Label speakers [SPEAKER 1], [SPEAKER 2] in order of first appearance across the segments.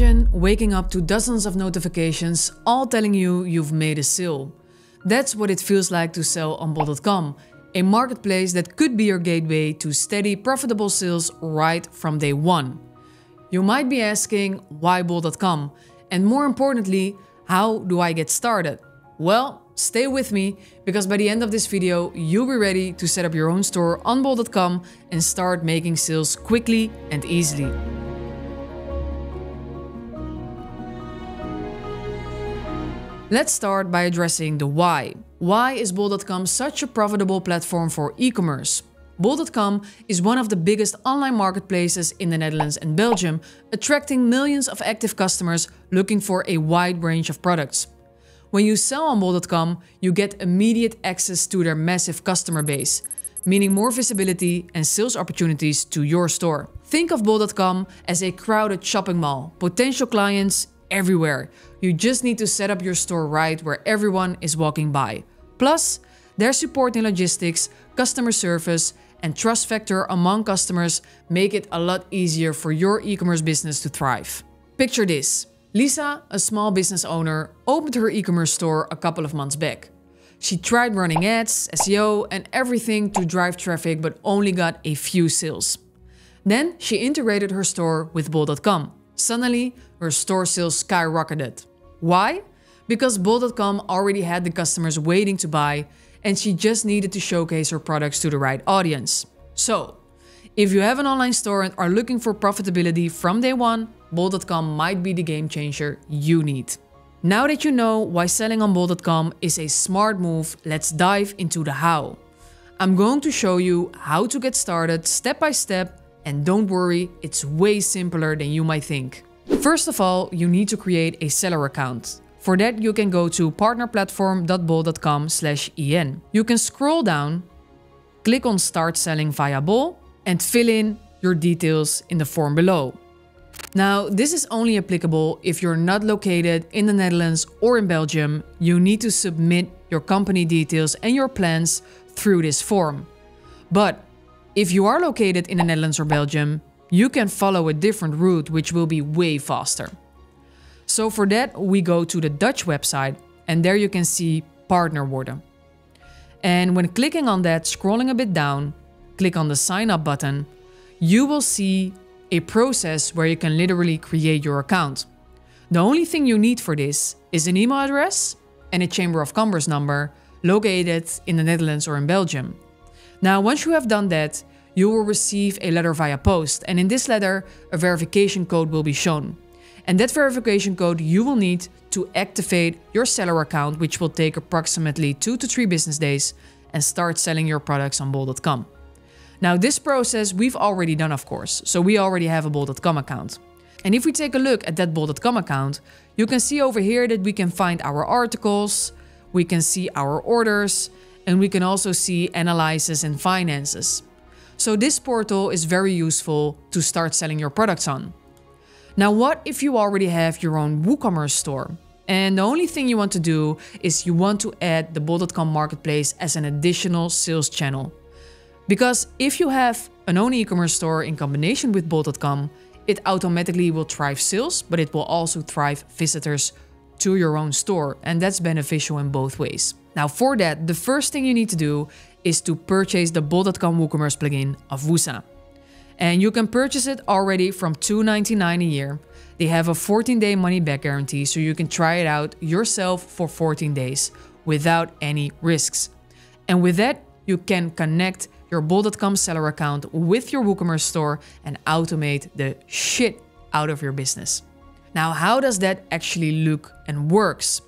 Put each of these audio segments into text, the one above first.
[SPEAKER 1] Imagine waking up to dozens of notifications all telling you you've made a sale. That's what it feels like to sell on Bol.com, a marketplace that could be your gateway to steady, profitable sales right from day one. You might be asking, why Bol.com? And more importantly, how do I get started? Well, stay with me because by the end of this video, you'll be ready to set up your own store on Bol.com and start making sales quickly and easily. Let's start by addressing the why. Why is Bol.com such a profitable platform for e-commerce? Bol.com is one of the biggest online marketplaces in the Netherlands and Belgium, attracting millions of active customers looking for a wide range of products. When you sell on Bol.com, you get immediate access to their massive customer base, meaning more visibility and sales opportunities to your store. Think of Bol.com as a crowded shopping mall, potential clients everywhere. You just need to set up your store right where everyone is walking by. Plus, their support in logistics, customer service, and trust factor among customers make it a lot easier for your e-commerce business to thrive. Picture this. Lisa, a small business owner, opened her e-commerce store a couple of months back. She tried running ads, SEO, and everything to drive traffic but only got a few sales. Then she integrated her store with Bol.com. Suddenly, her store sales skyrocketed. Why? Because Bol.com already had the customers waiting to buy and she just needed to showcase her products to the right audience. So, if you have an online store and are looking for profitability from day one, Bol.com might be the game changer you need. Now that you know why selling on Bol.com is a smart move, let's dive into the how. I'm going to show you how to get started step by step and don't worry, it's way simpler than you might think. First of all, you need to create a seller account. For that, you can go to partnerplatform.bol.com slash en. You can scroll down, click on Start Selling via Bol, and fill in your details in the form below. Now, this is only applicable if you're not located in the Netherlands or in Belgium. You need to submit your company details and your plans through this form. But if you are located in the Netherlands or Belgium, you can follow a different route which will be way faster. So for that we go to the Dutch website and there you can see partner worden. And when clicking on that, scrolling a bit down, click on the sign up button, you will see a process where you can literally create your account. The only thing you need for this is an email address and a Chamber of Commerce number located in the Netherlands or in Belgium. Now, once you have done that, you will receive a letter via post, and in this letter, a verification code will be shown. And that verification code you will need to activate your seller account, which will take approximately two to three business days, and start selling your products on Bol.com. Now, this process we've already done, of course, so we already have a Bol.com account. And if we take a look at that Bol.com account, you can see over here that we can find our articles, we can see our orders, and we can also see analysis and finances. So this portal is very useful to start selling your products on. Now what if you already have your own WooCommerce store? And the only thing you want to do is you want to add the Bol.com marketplace as an additional sales channel. Because if you have an own e-commerce store in combination with Bol.com, it automatically will drive sales, but it will also drive visitors to your own store. And that's beneficial in both ways. Now for that, the first thing you need to do is to purchase the Bol.com WooCommerce plugin of Woosa. And you can purchase it already from $2.99 a year. They have a 14-day money-back guarantee, so you can try it out yourself for 14 days without any risks. And with that, you can connect your Bol.com seller account with your WooCommerce store and automate the shit out of your business. Now, how does that actually look and works?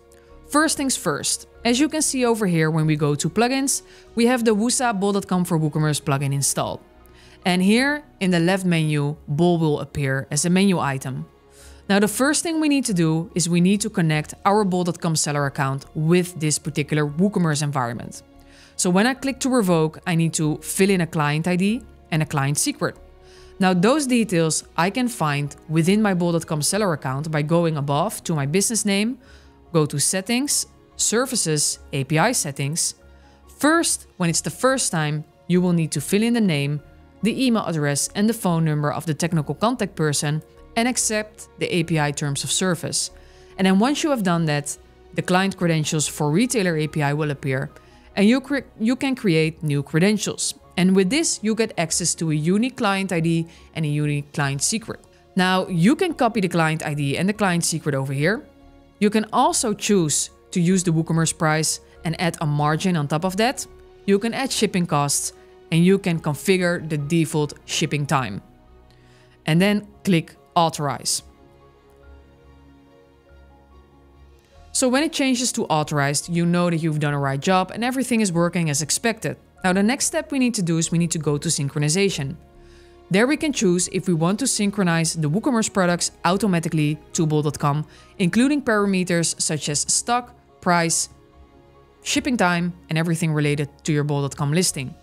[SPEAKER 1] First things first, as you can see over here when we go to plugins, we have the Woosa Bol.com for WooCommerce plugin installed. And here in the left menu, Bol will appear as a menu item. Now the first thing we need to do is we need to connect our Bol.com seller account with this particular WooCommerce environment. So when I click to revoke, I need to fill in a client ID and a client secret. Now those details I can find within my Bol.com seller account by going above to my business name, go to settings, services, API settings. First, when it's the first time, you will need to fill in the name, the email address and the phone number of the technical contact person and accept the API terms of service. And then once you have done that, the client credentials for Retailer API will appear and you, you can create new credentials. And with this, you get access to a unique client ID and a unique client secret. Now, you can copy the client ID and the client secret over here. You can also choose to use the WooCommerce price and add a margin on top of that. You can add shipping costs and you can configure the default shipping time. And then click authorize. So when it changes to authorized, you know that you've done a right job and everything is working as expected. Now the next step we need to do is we need to go to synchronization. There we can choose if we want to synchronize the WooCommerce products automatically to Bol.com, including parameters such as stock, price, shipping time, and everything related to your Bol.com listing.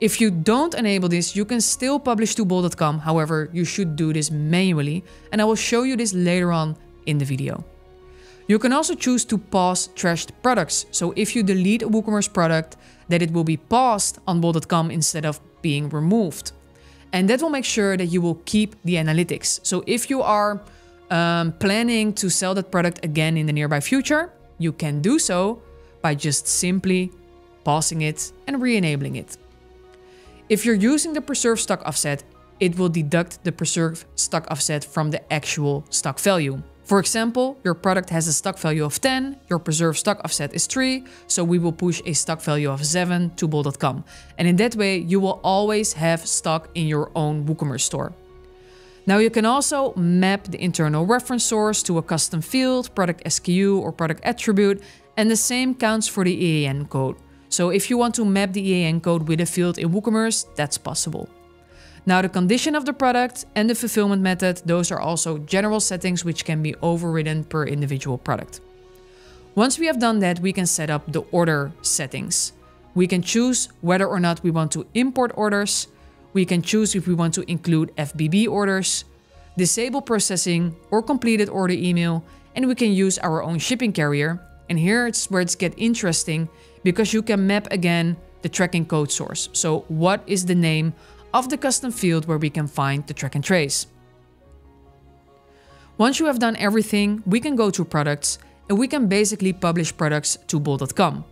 [SPEAKER 1] If you don't enable this, you can still publish to Bol.com, however, you should do this manually, and I will show you this later on in the video. You can also choose to pause trashed products. So if you delete a WooCommerce product, that it will be paused on Bol.com instead of being removed. And that will make sure that you will keep the analytics. So if you are um, planning to sell that product again in the nearby future, you can do so by just simply pausing it and re-enabling it. If you're using the preserve stock offset, it will deduct the preserve stock offset from the actual stock value. For example, your product has a stock value of 10, your preserved stock offset is 3, so we will push a stock value of 7 to bol.com. And in that way, you will always have stock in your own WooCommerce store. Now you can also map the internal reference source to a custom field, product SKU or product attribute, and the same counts for the EAN code. So if you want to map the EAN code with a field in WooCommerce, that's possible. Now the condition of the product and the fulfillment method, those are also general settings which can be overridden per individual product. Once we have done that, we can set up the order settings. We can choose whether or not we want to import orders. We can choose if we want to include FBB orders, disable processing or completed order email, and we can use our own shipping carrier. And here it's where it's get interesting because you can map again the tracking code source. So what is the name of the custom field where we can find the track and trace. Once you have done everything, we can go to products and we can basically publish products to bol.com.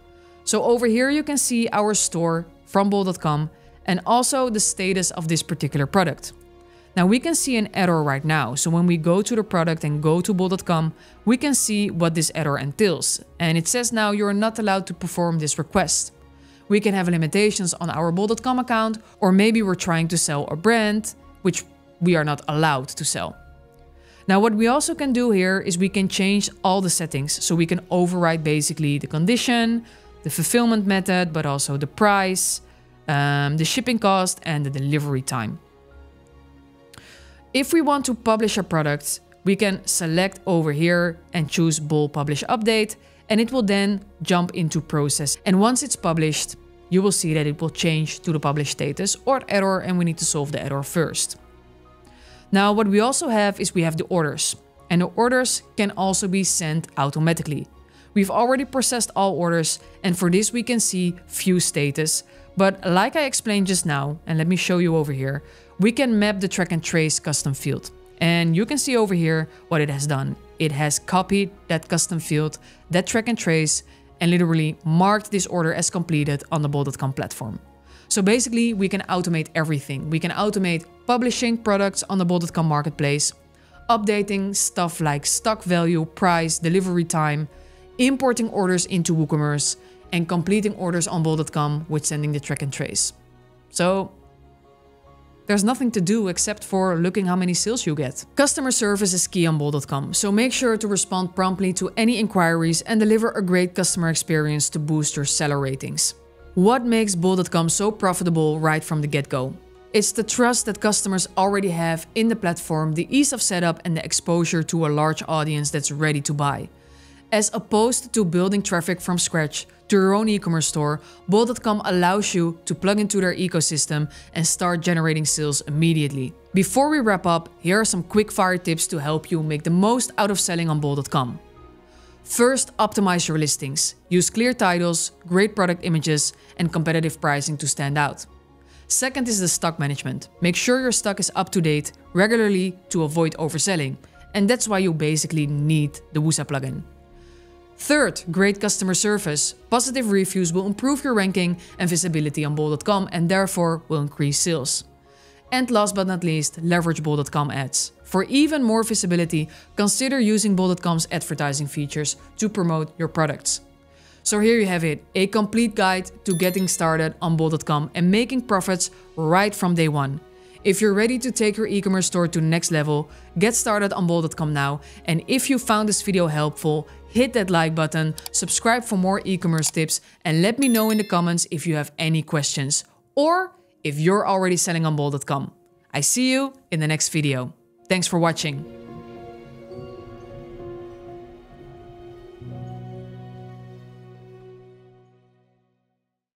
[SPEAKER 1] So over here you can see our store from bol.com and also the status of this particular product. Now we can see an error right now. So when we go to the product and go to bol.com, we can see what this error entails. And it says now you're not allowed to perform this request. We can have limitations on our bol.com account, or maybe we're trying to sell a brand, which we are not allowed to sell. Now what we also can do here is we can change all the settings. So we can override basically the condition, the fulfillment method, but also the price, um, the shipping cost and the delivery time. If we want to publish a product, we can select over here and choose Bol Publish Update and it will then jump into process. And once it's published, you will see that it will change to the published status or error and we need to solve the error first. Now what we also have is we have the orders and the orders can also be sent automatically. We've already processed all orders and for this we can see view status. But like I explained just now, and let me show you over here, we can map the track and trace custom field. And you can see over here what it has done. It has copied that custom field, that track and trace, and literally marked this order as completed on the Bol.com platform. So basically, we can automate everything. We can automate publishing products on the Bol.com marketplace, updating stuff like stock value, price, delivery time, importing orders into WooCommerce, and completing orders on Bol.com with sending the track and trace. So there's nothing to do except for looking how many sales you get. Customer service is key on Bol.com, so make sure to respond promptly to any inquiries and deliver a great customer experience to boost your seller ratings. What makes Bol.com so profitable right from the get-go? It's the trust that customers already have in the platform, the ease of setup and the exposure to a large audience that's ready to buy. As opposed to building traffic from scratch to your own e-commerce store, Bol.com allows you to plug into their ecosystem and start generating sales immediately. Before we wrap up, here are some quick fire tips to help you make the most out of selling on Bol.com. First, optimize your listings. Use clear titles, great product images, and competitive pricing to stand out. Second is the stock management. Make sure your stock is up to date regularly to avoid overselling. And that's why you basically need the Woosa plugin. Third, great customer service. Positive reviews will improve your ranking and visibility on bol.com and therefore will increase sales. And last but not least, leverage bol.com ads. For even more visibility, consider using bol.com's advertising features to promote your products. So here you have it, a complete guide to getting started on bol.com and making profits right from day one. If you're ready to take your e-commerce store to the next level, get started on bol.com now. And if you found this video helpful, hit that like button, subscribe for more e-commerce tips, and let me know in the comments if you have any questions or if you're already selling on bol.com. I see you in the next video. Thanks for watching.